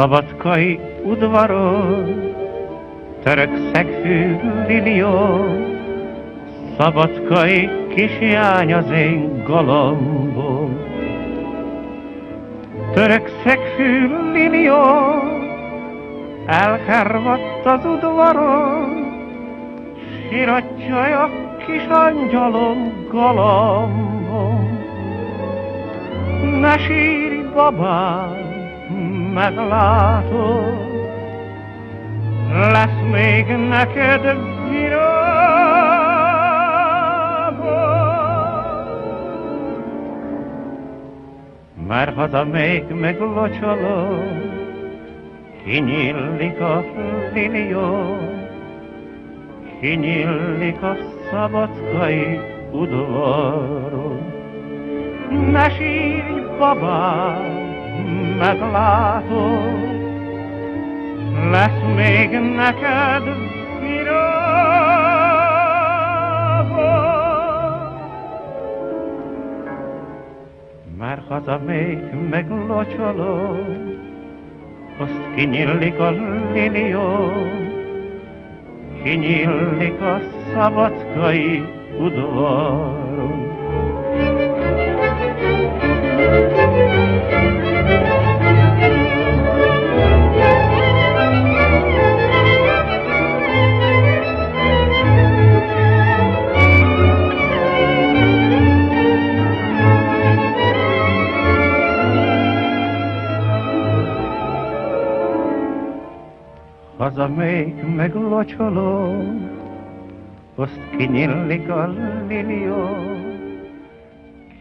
Szabadkai udvaron, török szegfű lilió, Szabadkai kisjány az én galambom. Török szegfű lilió, elhervadt az udvaron, Siratja a kis angyalom galambom. Ne sírj, babám, meglátod, lesz még neked. Már haza még meglocsolom, kinyílik a lilió, kinyílik a szabadkai udvaron. Ne sírj, babám, meglátod, lesz még neked virágod. Már haza még meglocsolom, azt kinyillik a lilió, kinyillik a szabadkai udvaron. Haza még meglocsolom, azt kinyillik a lilió,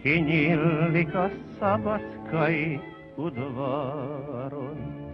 kinyillik a szabadkai udvaron.